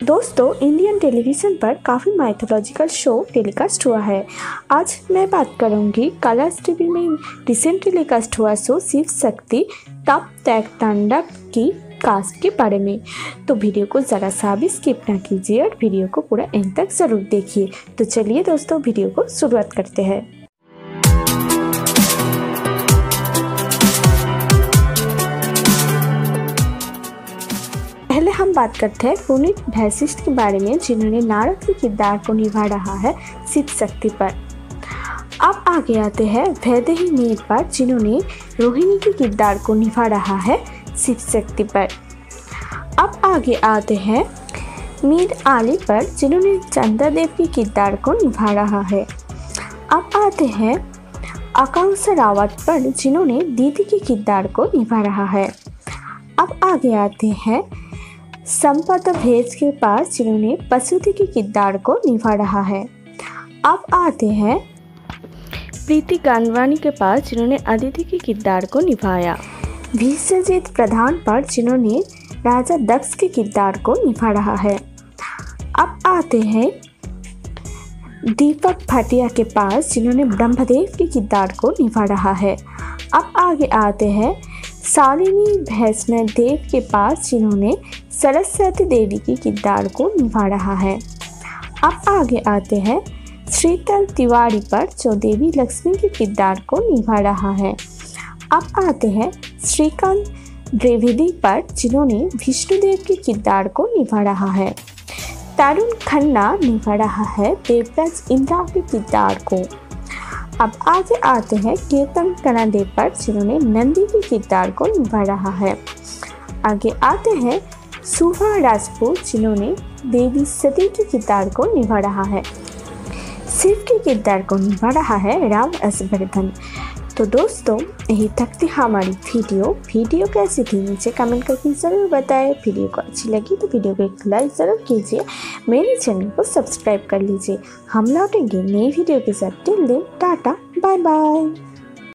दोस्तों Indian television पर काफ़ी माइथोलॉजिकल शो टेलीकास्ट हुआ है। आज मैं बात करूँगी कलर्स टीवी में रिसेंट टेलीकास्ट हुआ शो शिव शक्ति तप तैक तांडव की कास्ट के बारे में। तो वीडियो को ज़रा सा भी स्किप ना कीजिए और वीडियो को पूरा एंड तक ज़रूर देखिए। तो चलिए दोस्तों वीडियो को शुरुआत करते हैं। हम बात करते हैं पुनीत वैशिष्ट के बारे में, जिन्होंने नारद के किरदार को निभा रहा है शिव शक्ति पर। अब आगे आते हैं वैदेही मीर पर, जिन्होंने रोहिणी के किरदार को निभा रहा है शिव शक्ति पर। अब आगे आते हैं मीर आली पर, जिन्होंने चंद्रदेव के किरदार को निभा रहा है। अब आते हैं आकांक्षा रावत पर, जिन्होंने दीदी के किरदार को निभा रहा है। अब आगे आते हैं संपत भेज के पास जिन्होंने पसुति के किरदार को निभा रहा है। अब आते हैं प्रीति गानवानी के पास जिन्होंने अदिति के किरदार को निभाया। विश्वजीत प्रधान पर जिन्होंने राजा दक्ष के किरदार को निभा रहा है। अब आते हैं दीपक भाटिया के पास जिन्होंने ब्रह्मदेव के किरदार को निभा रहा है। अब आगे आते हैं शालिनी भैष्णव देव के पास जिन्होंने सरस्वती देवी के किरदार को निभा रहा है। अब आगे आते हैं। श्रीतल तिवारी पर जो देवी लक्ष्मी के किरदार को निभा रहा है। अब आते हैं श्रीकांत द्विवेदी पर जिन्होंने विष्णुदेव के किरदार को निभा रहा है। तरुण खन्ना निभा रहा है देवराज इंद्रा के किरदार को। अब आगे आते हैं कीर्तन कनाडे पर जिन्होंने नंदी के किरदार को निभा रहा है। आगे आते हैं सुभा राजपूत, जिन्होंने देवी सती के किरदार को निभा रहा है। शिव के किरदार को निभा रहा है राम असवर्धन तो दोस्तों, यही तक थी हमारी वीडियो। वीडियो कैसी थी नीचे कमेंट करके ज़रूर बताएँ। वीडियो को अच्छी लगी तो वीडियो को एक लाइक ज़रूर कीजिए। मेरे चैनल को सब्सक्राइब कर लीजिए। हम लौटेंगे नई वीडियो के साथ। टिल दिन, टाटा बाय बाय